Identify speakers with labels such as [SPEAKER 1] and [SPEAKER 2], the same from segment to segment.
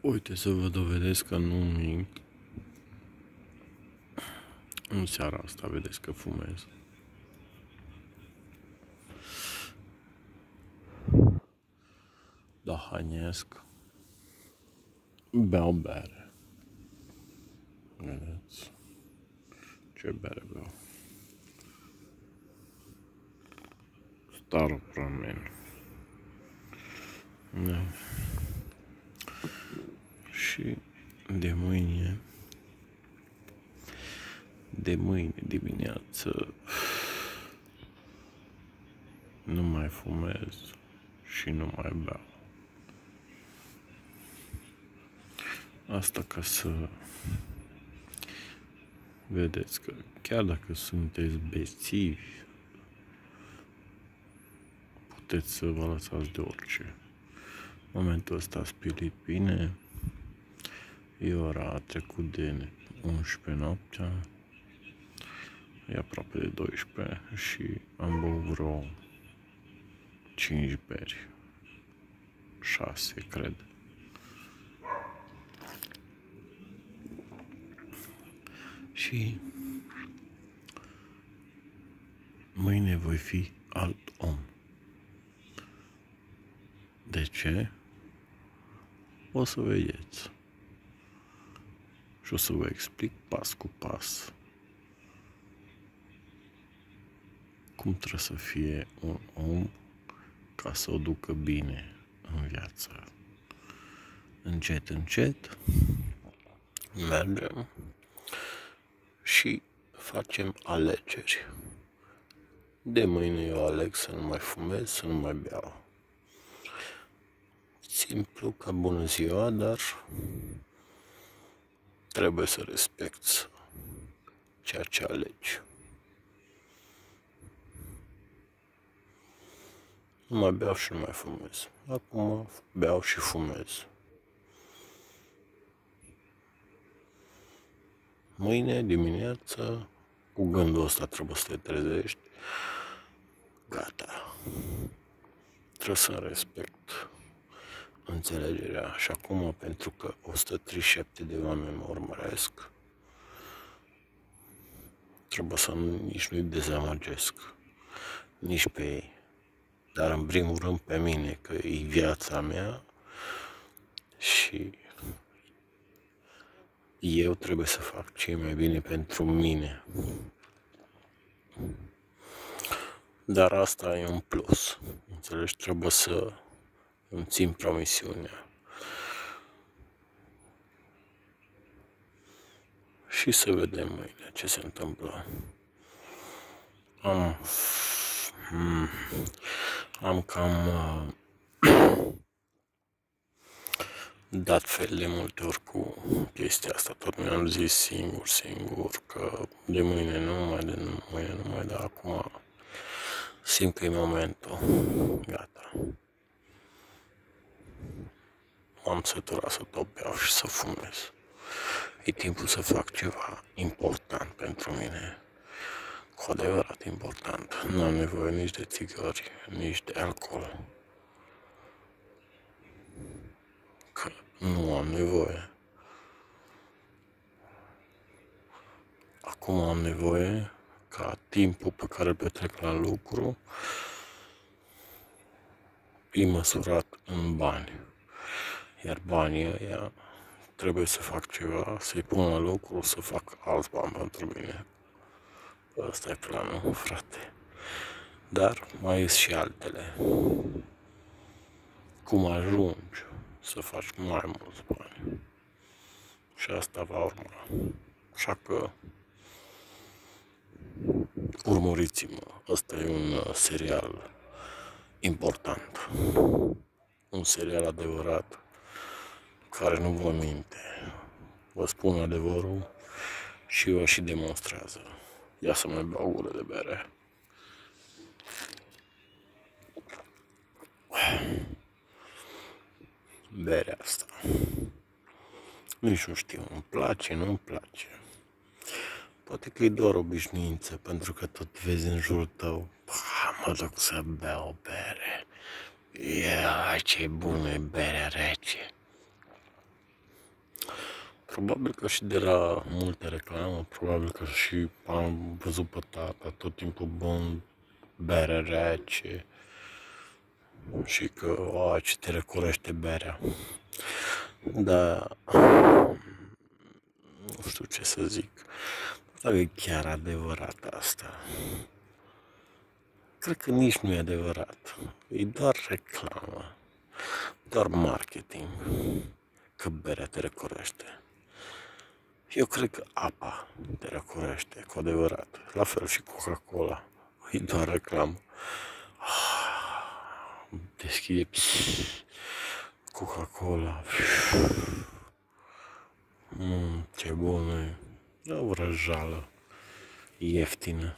[SPEAKER 1] Uite să vă dovedesc că nu mint. În seara asta vedeți că fumez. Da, hainesc. Beau bere. Vedeți? Ce bere beau. Starul pramen. Da. Și de mâine de mâine dimineață nu mai fumez și nu mai beau. Asta ca să vedeți că chiar dacă sunteți bețivi, puteți să vă lăsați de orice. Momentul ăsta a spilit bine, e ora a trecut de 11 noaptea, e aproape de 12 și am băut vreo 5 beri. 6, cred. Și mâine voi fi alt om. De ce? O să vedeți. Și o să vă explic pas cu pas cum trebuie să fie un om ca să o ducă bine în viață. Încet, încet mergem și facem alegeri. De mâine eu aleg să nu mai fumez, să nu mai beau. Simplu ca bună ziua, dar trebuie să respecti ceea ce alegi. Nu mai beau și nu mai fumez. Acum beau și fumez. Mâine dimineață, cu gândul ăsta trebuie să te trezești. Gata. Trebuie să respect înțelegerea. Și acum, pentru că 137 de oameni mă urmăresc, trebuie să nici nu-i dezamăgesc. Nici pe ei dar în primul rând pe mine, că e viața mea și eu trebuie să fac ce mai bine pentru mine. Dar asta e un plus. Înțelegi? Trebuie să îmi țin promisiunea. Și să vedem mâine ce se întâmplă. Am Hmm. Am cam uh, dat fel de multe ori cu chestia asta. Tot mi-am zis singur, singur că de mâine nu mai, de mâine nu mai, dar acum simt că e momentul. Gata. M-am săturat să tot beau și să fumez. E timpul să fac ceva important pentru mine cu adevărat important. Nu am nevoie nici de țigări, nici de alcool. Că nu am nevoie. Acum am nevoie ca timpul pe care îl petrec la lucru e măsurat în bani. Iar banii ăia trebuie să fac ceva, să-i pun la lucru, să fac alți bani pentru mine. Asta e planul, frate. Dar mai sunt și altele. Cum ajungi să faci mai mulți bani. Și asta va urma. Așa că urmăriți-mă. Ăsta e un uh, serial important. Un serial adevărat care nu vă minte. Vă spun adevărul și vă și demonstrează. Ia să mai beau gură de bere. Berea asta. Nici nu știu, îmi place, nu îmi place. Poate că e doar obișnuință, pentru că tot vezi în jurul tău, pah, mă duc să beau bere. Ia, ce bună e berea rece. Probabil că și de la multe reclame, probabil că și am văzut pe tata tot timpul bun bere rece și că o, ce te recorește berea. Dar nu știu ce să zic. Dacă e chiar adevărat asta. Cred că nici nu e adevărat. E doar reclamă. Doar marketing. Că berea te recorește. Eu cred că apa te recorește cu adevărat. La fel și Coca-Cola. E doar reclamă. Deschide Coca-Cola. Mm, ce bună e. Da, o răjală ieftină,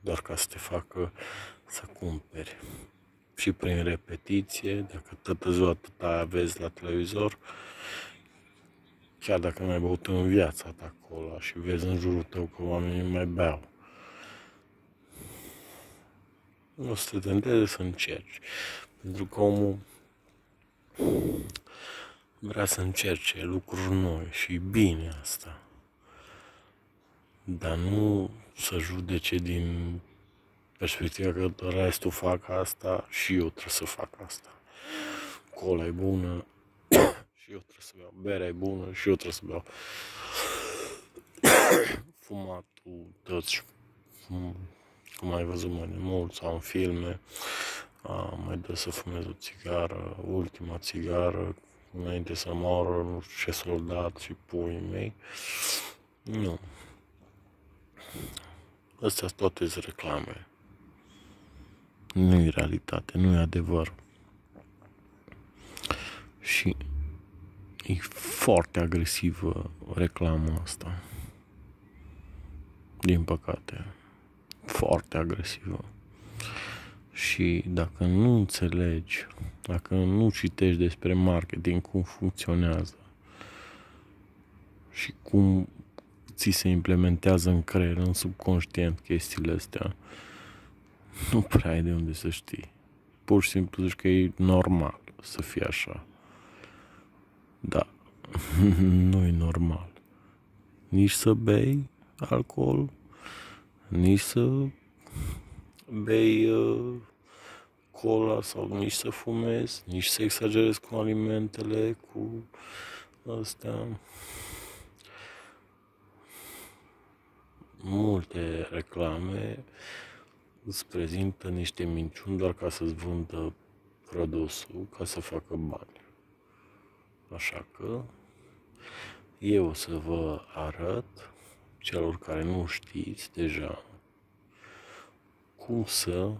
[SPEAKER 1] doar ca să te facă să cumperi. Și prin repetiție, dacă toată ziua ta vezi la televizor, chiar dacă nu ai băut în viața ta acolo și vezi în jurul tău că oamenii mai beau, nu să te tenteze să încerci. Pentru că omul vrea să încerce lucruri noi și bine asta. Dar nu să judece din perspectiva că restul fac asta și eu trebuie să fac asta. Cola e bună și eu trebuie să beau. Berea e bună și eu trebuie să beau. Fumatul, toți, cum ai văzut mai de mult sau în filme, a, mai dă să fumez o țigară, ultima țigară, înainte să moară nu știu ce soldat și puii mei. Nu. Astea toate sunt reclame. Nu e realitate, nu e adevăr. Și e foarte agresivă reclama asta. Din păcate. Foarte agresivă. Și dacă nu înțelegi, dacă nu citești despre marketing, cum funcționează și cum ți se implementează în creier, în subconștient chestiile astea, nu prea ai de unde să știi. Pur și simplu zici că e normal să fie așa. Da, nu e normal. Nici să bei alcool, nici să bei uh, cola sau nici să fumezi, nici să exagerezi cu alimentele, cu astea. Multe reclame îți prezintă niște minciuni doar ca să-ți vândă produsul, ca să facă bani. Așa că eu o să vă arăt celor care nu știți deja cum să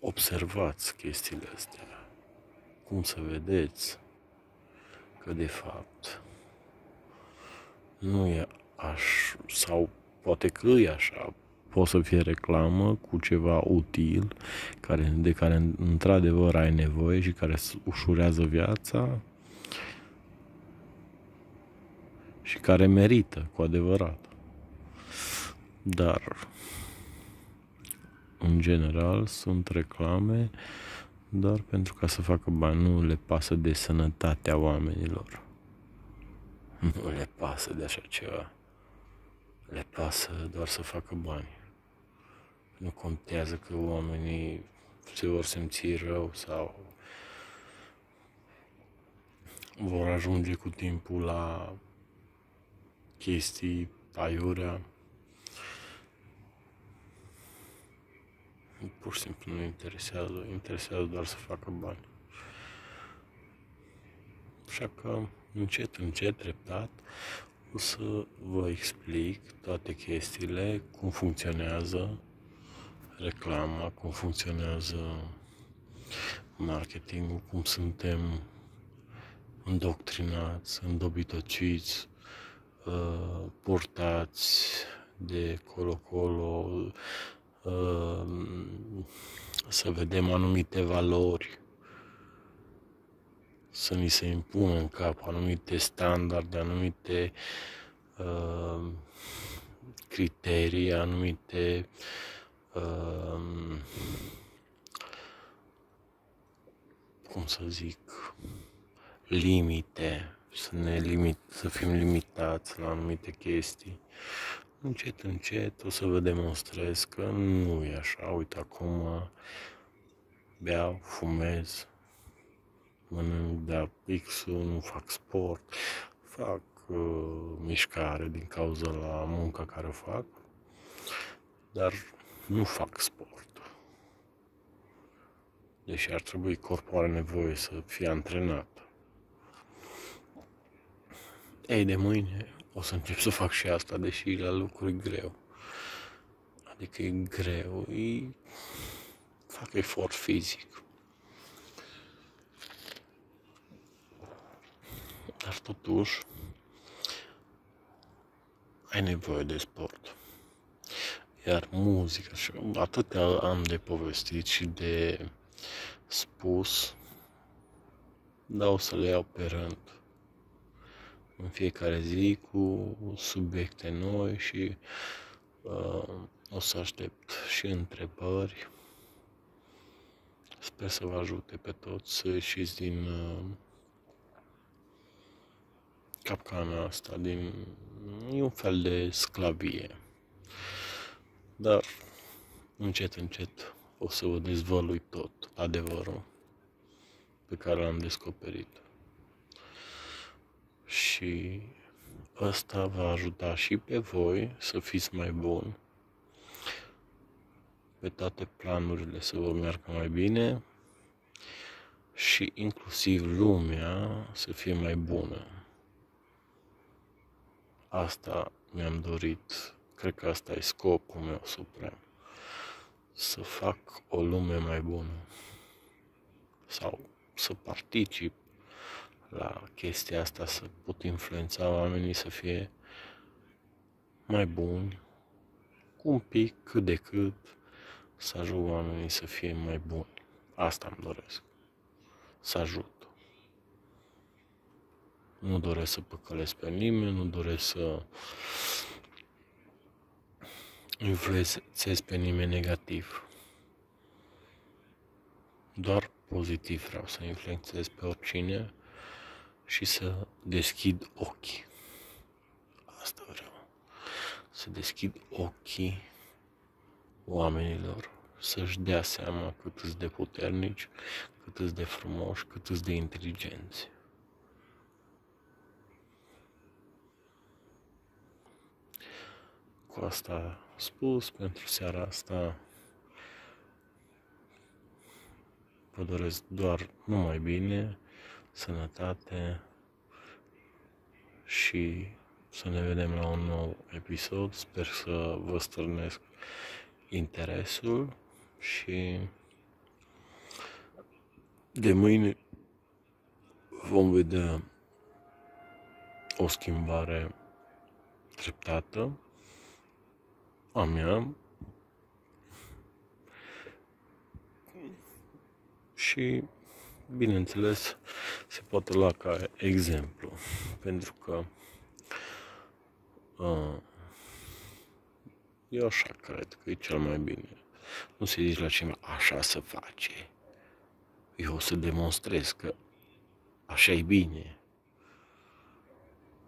[SPEAKER 1] observați chestiile astea, cum să vedeți că de fapt nu e aș, sau poate că e așa, poate să fie reclamă cu ceva util, care, de care într-adevăr ai nevoie și care ușurează viața și care merită cu adevărat. Dar, în general, sunt reclame doar pentru ca să facă bani. Nu le pasă de sănătatea oamenilor. Nu le pasă de așa ceva. Le pasă doar să facă bani. Nu contează că oamenii se vor simți rău sau vor ajunge cu timpul la chestii aiurea pur și simplu nu interesează, interesează doar să facă bani. Așa că încet, încet, treptat, o să vă explic toate chestiile, cum funcționează reclama, cum funcționează marketingul, cum suntem îndoctrinați, îndobitociți, uh, purtați de colo-colo, Ehm, să vedem anumite valori, să ni se impună în cap anumite standarde, anumite uh, criterii, anumite uh, cum să zic, limite, să, ne limit, să fim limitați la anumite chestii. Încet, încet o să vă demonstrez că nu e așa. Uite, acum beau, fumez, mănânc de X, nu fac sport, fac uh, mișcare din cauza la munca care o fac, dar nu fac sport. Deși ar trebui corpul are nevoie să fie antrenat. Ei, de mâine o să încep să fac și asta, deși la lucru e greu. Adică e greu, e... fac efort fizic. Dar totuși, ai nevoie de sport. Iar muzica, și atâtea am de povestit și de spus, dar o să le iau pe rând. În fiecare zi cu subiecte noi și uh, o să aștept și întrebări. Sper să vă ajute pe toți să ieșiți din uh, capcana asta, din e un fel de sclavie. Dar încet, încet o să vă dezvălui tot adevărul pe care l-am descoperit. Și ăsta va ajuta și pe voi să fiți mai buni, pe toate planurile să vă meargă mai bine și inclusiv lumea să fie mai bună. Asta mi-am dorit, cred că asta e scopul meu suprem, să fac o lume mai bună sau să particip la chestia asta, să pot influența oamenii să fie mai buni, cu un pic, cât de cât, să ajung oamenii să fie mai buni. Asta îmi doresc. Să ajut. Nu doresc să păcălesc pe nimeni, nu doresc să influențez pe nimeni negativ. Doar pozitiv vreau să influențez pe oricine și să deschid ochii. Asta vreau. Să deschid ochii oamenilor să-și dea seama cât îți de puternici, cât îți de frumoși, cât îți de inteligenți. Cu asta spus pentru seara asta. Vă doresc doar numai bine, sănătate și să ne vedem la un nou episod. Sper să vă stârnesc interesul și de mâine vom vedea o schimbare treptată a mea și, bineînțeles, se poate lua ca exemplu, pentru că uh, eu așa cred că e cel mai bine. Nu se zici la cineva, așa să face. Eu o să demonstrez că așa e bine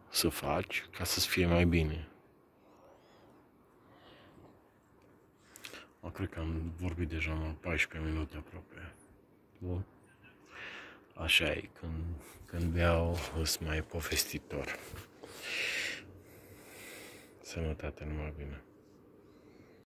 [SPEAKER 1] să faci ca să-ți fie mai bine. O, cred că am vorbit deja mai 14 minute aproape. Bun. Așa e, când, când beau, îs mai povestitor. Sănătate numai bine.